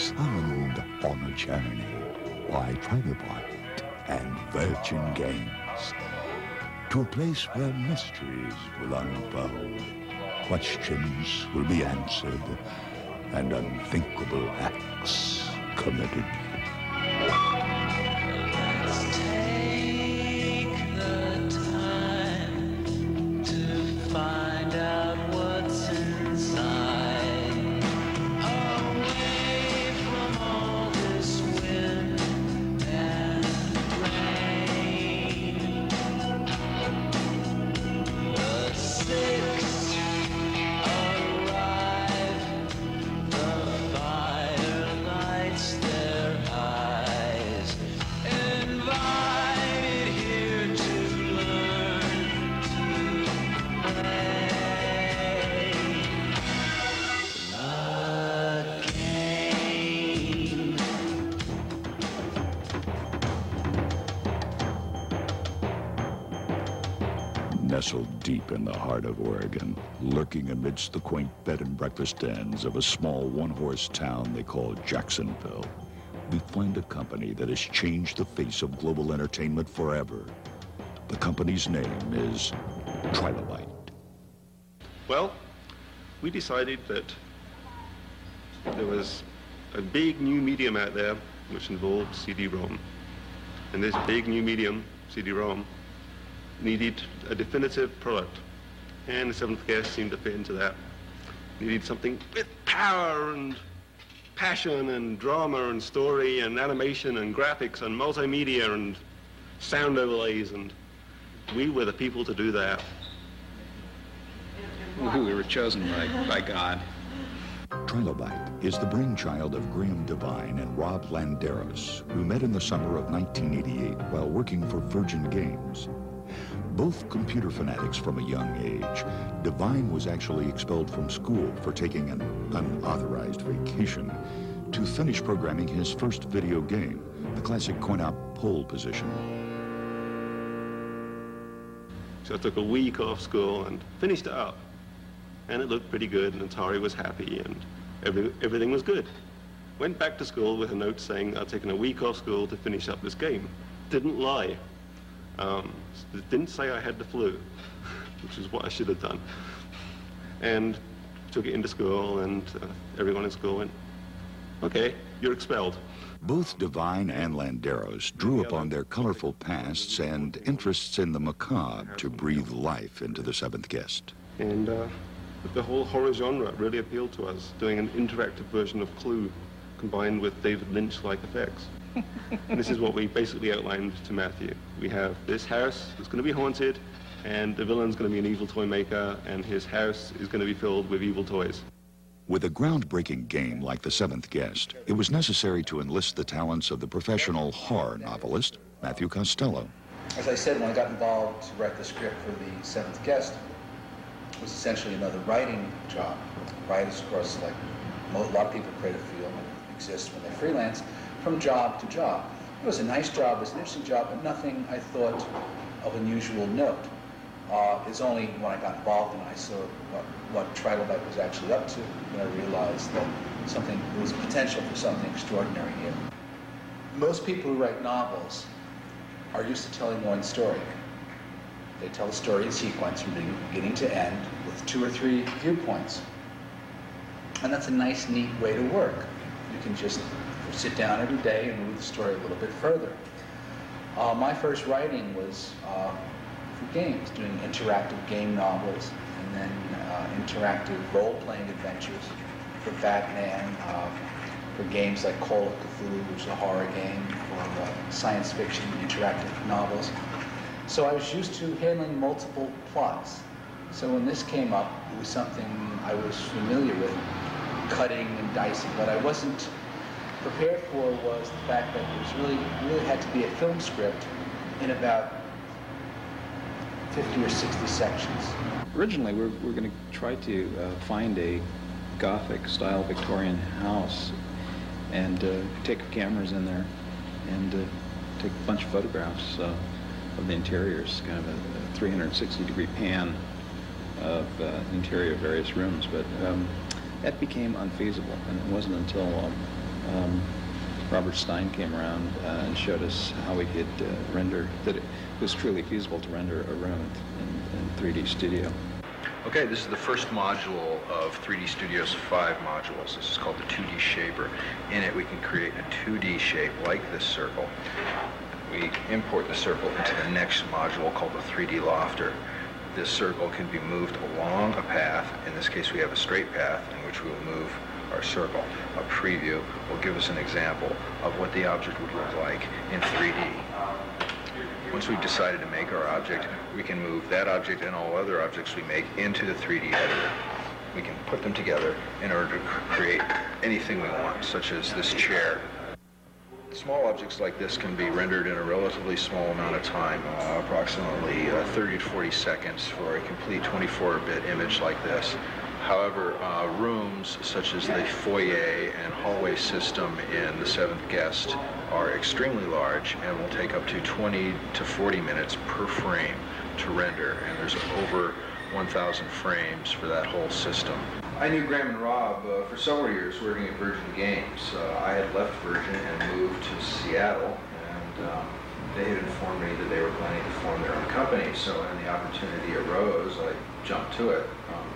Summoned on a journey by Trilobyte and Virgin Games to a place where mysteries will unfold, questions will be answered, and unthinkable acts committed. Nestled deep in the heart of Oregon, lurking amidst the quaint bed and breakfast dens of a small one-horse town they call Jacksonville, we find a company that has changed the face of global entertainment forever. The company's name is Trilobyte. Well, we decided that there was a big new medium out there which involved CD-ROM. And this big new medium, CD-ROM, needed a definitive product. And the seventh guest seemed to fit into that. Needed something with power and passion and drama and story and animation and graphics and multimedia and sound overlays and we were the people to do that. We were chosen by, by God. Trilobyte is the brainchild of Graham Devine and Rob Landeros, who met in the summer of 1988 while working for Virgin Games. Both computer fanatics from a young age, Devine was actually expelled from school for taking an unauthorized vacation to finish programming his first video game, the classic coin-op pole position. So I took a week off school and finished it up. And it looked pretty good, and Atari was happy, and every, everything was good. Went back to school with a note saying I'd taken a week off school to finish up this game. Didn't lie. Um, didn't say I had the flu, which is what I should have done. And took it into school, and uh, everyone in school went, okay, you're expelled. Both Devine and Landeros drew upon their colorful pasts and interests in the macabre to breathe life into the seventh guest. And uh, the whole horror genre really appealed to us, doing an interactive version of Clue combined with David Lynch-like effects and this is what we basically outlined to Matthew. We have this house that's going to be haunted, and the villain's going to be an evil toy maker, and his house is going to be filled with evil toys. With a groundbreaking game like The Seventh Guest, it was necessary to enlist the talents of the professional horror novelist, Matthew Costello. As I said, when I got involved to write the script for The Seventh Guest, it was essentially another writing job. Writers, of course, like a lot of people create a field that exists when they freelance, from job to job. It was a nice job, it was an interesting job, but nothing I thought of unusual note. Uh, it's only when I got involved and I saw what, what Trilobyte was actually up to that I realized that something, there was potential for something extraordinary here. Most people who write novels are used to telling one story. They tell a story in sequence from beginning to end with two or three viewpoints. And that's a nice, neat way to work. You can just sit down every day and move the story a little bit further. Uh, my first writing was uh, for games, doing interactive game novels and then uh, interactive role-playing adventures for Batman, uh, for games like Call of Cthulhu, which is a horror game, for uh, science fiction interactive novels. So I was used to handling multiple plots. So when this came up, it was something I was familiar with, cutting and dicing, but I wasn't prepared for was the fact that there's really really had to be a film script in about 50 or 60 sections. Originally, we're, we're going to try to uh, find a Gothic style Victorian house and uh, take cameras in there and uh, take a bunch of photographs uh, of the interiors, kind of a, a 360 degree pan of uh, interior of various rooms. But um, that became unfeasible, and it wasn't until um, um, Robert Stein came around uh, and showed us how we could uh, render, that it was truly feasible to render a room in, in 3D Studio. Okay, this is the first module of 3D Studio's five modules. This is called the 2D Shaper. In it, we can create a 2D shape like this circle. We import the circle into the next module called the 3D Lofter. This circle can be moved along a path. In this case, we have a straight path in which we will move our circle. A preview will give us an example of what the object would look like in 3D. Once we've decided to make our object, we can move that object and all other objects we make into the 3D editor. We can put them together in order to create anything we want, such as this chair. Small objects like this can be rendered in a relatively small amount of time, uh, approximately uh, 30 to 40 seconds for a complete 24-bit image like this. However, uh, rooms such as the foyer and hallway system in the seventh guest are extremely large and will take up to 20 to 40 minutes per frame to render, and there's over 1,000 frames for that whole system. I knew Graham and Rob uh, for several years working at Virgin Games. Uh, I had left Virgin and moved to Seattle, and um, they had informed me that they were planning to form their own company, so when the opportunity arose, I jumped to it. Um,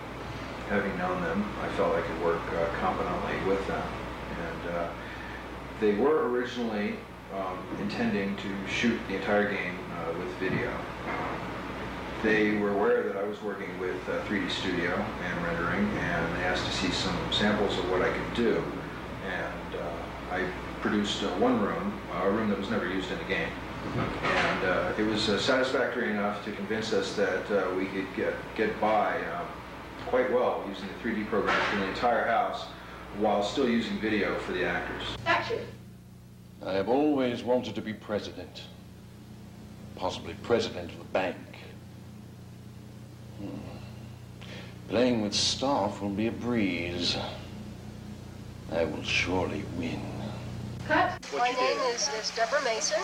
having known them, I felt I could work uh, competently with them. And uh, they were originally um, intending to shoot the entire game uh, with video. They were aware that I was working with 3D uh, Studio and rendering, and they asked to see some samples of what I could do. And uh, I produced uh, one room, a room that was never used in the game. And it was satisfactory enough to convince us that we could get, get by um, quite well using the 3D program for the entire house while still using video for the actors. Action! I have always wanted to be president. Possibly president of a bank. Hmm. Playing with staff will be a breeze. I will surely win. Cut. My name is, is Deborah Mason,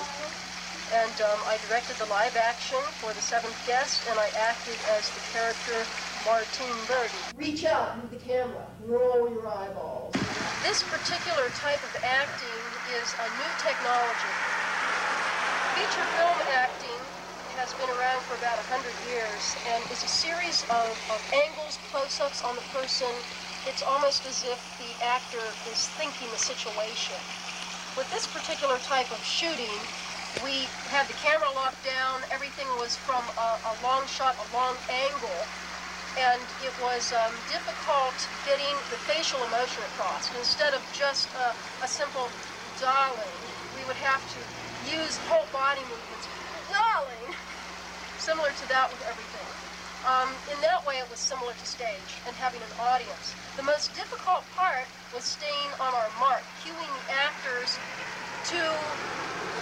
and um, I directed the live action for The Seventh Guest, and I acted as the character Martine Burden. Reach out, move the camera, roll your eyeballs. This particular type of acting is a new technology. Feature film acting has been around for about 100 years and is a series of, of angles, close-ups on the person. It's almost as if the actor is thinking the situation. With this particular type of shooting, we had the camera locked down, everything was from a, a long shot, a long angle, and it was um, difficult getting the facial emotion across. Instead of just a, a simple darling, we would have to use whole body movements. Darling! Similar to that with everything. Um, in that way, it was similar to stage and having an audience. The most difficult part was staying on our mark, cueing the actors to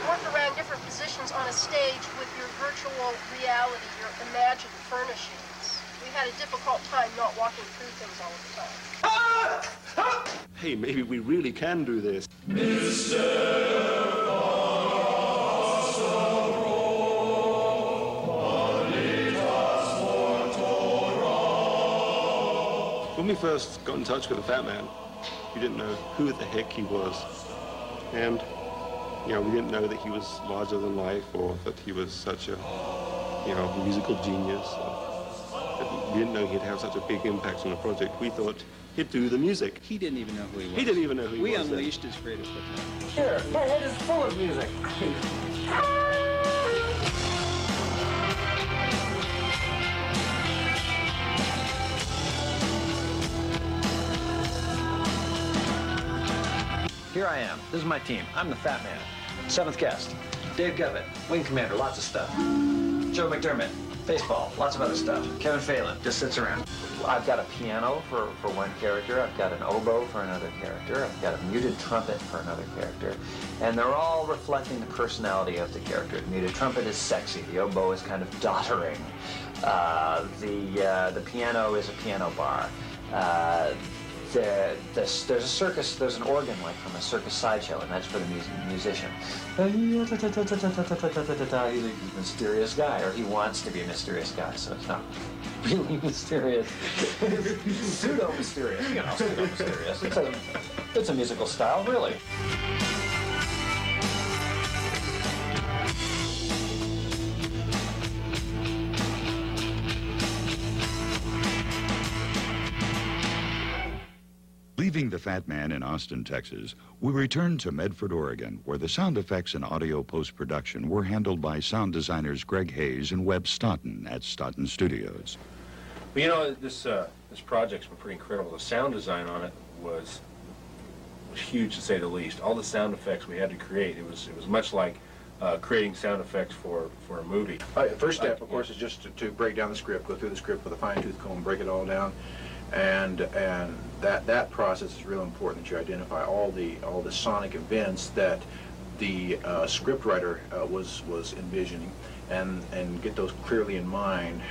work around different positions on a stage with your virtual reality, your imagined furnishing we had a difficult time not walking through things all the time. Hey, maybe we really can do this. When we first got in touch with the Fat Man, we didn't know who the heck he was. And, you know, we didn't know that he was larger than life or that he was such a, you know, musical genius didn't know he'd have such a big impact on the project. We thought he'd do the music. He didn't even know who he was. He didn't even know who he we was. We unleashed then. his creative potential. Here, my head is full of music. Here I am. This is my team. I'm the Fat Man. Seventh guest. Dave Govett, Wing Commander, lots of stuff. Joe McDermott, baseball, lots of other stuff. Kevin Phelan just sits around. I've got a piano for, for one character. I've got an oboe for another character. I've got a muted trumpet for another character. And they're all reflecting the personality of the character. The muted trumpet is sexy. The oboe is kind of doddering. Uh, the, uh, the piano is a piano bar. Uh, the, this, there's a circus, there's an organ like from a circus sideshow, and that's for the mus musician. He's a mysterious guy, or he wants to be a mysterious guy, so it's not really mysterious. pseudo mysterious, you know, pseudo mysterious. It's a, it's a musical style, really. The Fat Man in Austin, Texas, we return to Medford, Oregon, where the sound effects and audio post-production were handled by sound designers Greg Hayes and Webb Staunton at Staunton Studios. Well, you know, this uh, this project's been pretty incredible. The sound design on it was was huge, to say the least. All the sound effects we had to create, it was it was much like uh, creating sound effects for, for a movie. Right, the first step, of course, is just to, to break down the script, go through the script with a fine-tooth comb, break it all down, and and that that process is real important that you identify all the all the sonic events that the uh, scriptwriter uh, was was envisioning, and and get those clearly in mind.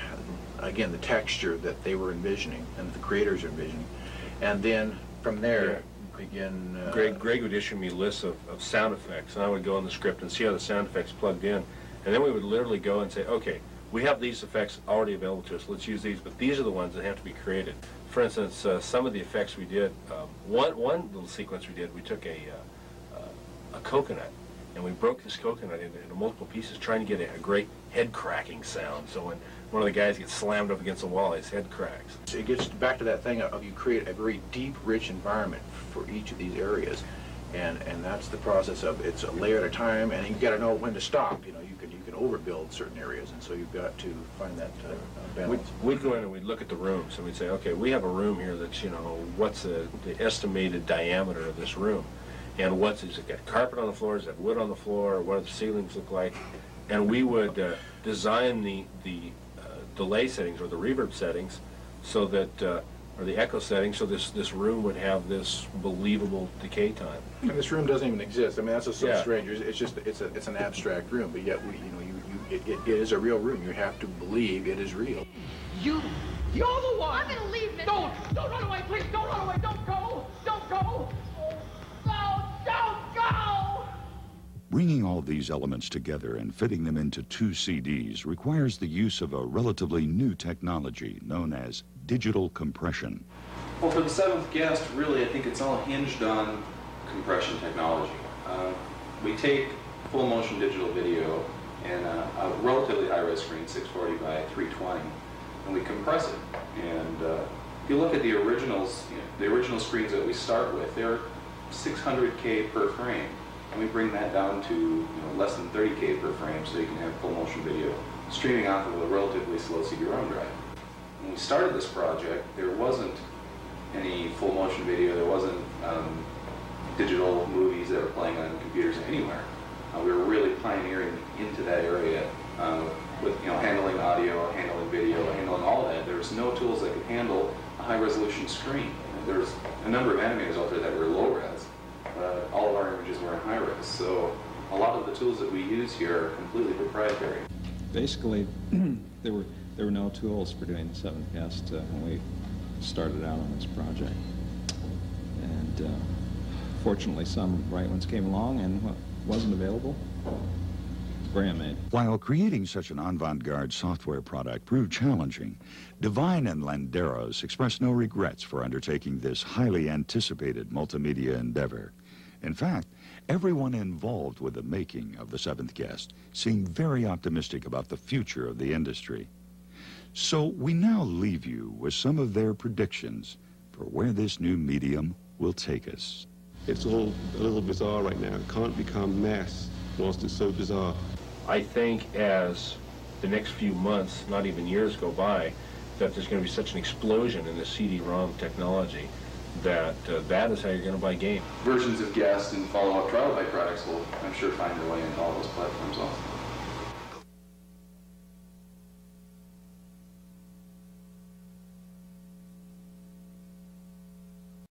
Again, the texture that they were envisioning and the creators are envisioning, and then from there Yeah. begin. Uh, Greg, Greg would issue me lists of, of sound effects, and I would go in the script and see how the sound effects plugged in. And then we would literally go and say, okay, we have these effects already available to us. Let's use these, but these are the ones that have to be created. For instance, uh, some of the effects we did, um, one, one little sequence we did, we took a, uh, uh, a coconut, and we broke this coconut into, into multiple pieces, trying to get a, a great head cracking sound. So when one of the guys gets slammed up against the wall, his head cracks. It gets back to that thing of you create a very deep, rich environment for each of these areas, and and that's the process of it's a layer at a time, and you've got to know when to stop. You know, overbuild certain areas, and so you've got to find that uh, We'd, balance. we'd go in and we'd look at the rooms and we'd say, okay, we have a room here that's, you know, what's the, the estimated diameter of this room? And what's, is it got carpet on the floor, is it wood on the floor, what do the ceilings look like? And we would uh, design the, the uh, delay settings or the reverb settings so that, uh, or the echo setting, so this, this room would have this believable decay time. And this room doesn't even exist. I mean, that's what's so Yeah. strange. It's it's just it's a it's an abstract room, but yet we you know you, you it, it, it is a real room. You have to believe it is real. You, you're the one. I'm gonna leave, Mister. Don't, don't run away, please. Don't run away. Don't go. Don't go. Bringing all these elements together and fitting them into two CDs requires the use of a relatively new technology known as digital compression. Well, for the seventh guest, really, I think it's all hinged on compression technology. Uh, we take full motion digital video and a, a relatively high-res screen, 640 by 320, and we compress it. And uh, if you look at the originals, you know, the original screens that we start with, they're 600K per frame. And we bring that down to you know, less than 30K per frame so you can have full motion video streaming off of a relatively slow CD-ROM drive. When we started this project, there wasn't any full motion video, there wasn't um, digital movies that were playing on computers anywhere. Uh, we were really pioneering into that area uh, with you know handling audio, handling video, handling all that. There was no tools that could handle a high resolution screen. There's a number of animators out there that were low res, but all of our images were in high res. So a lot of the tools that we use here are completely proprietary. Basically, there were there were no tools for doing the seventh guest uh, when we started out on this project, and uh, fortunately, some right ones came along, and what wasn't available, Graham made. While creating such an avant-garde software product proved challenging, Devine and Landeros expressed no regrets for undertaking this highly anticipated multimedia endeavor. In fact, everyone involved with the making of The Seventh Guest seemed very optimistic about the future of the industry. So we now leave you with some of their predictions for where this new medium will take us. It's all a little bizarre right now. It can't become mass whilst it's so bizarre. I think as the next few months, not even years go by, that there's going to be such an explosion in the CD-ROM technology that uh, that is how you're going to buy game. Versions of guest and follow-up Trilobyte products will, I'm sure, find their way into all those platforms also.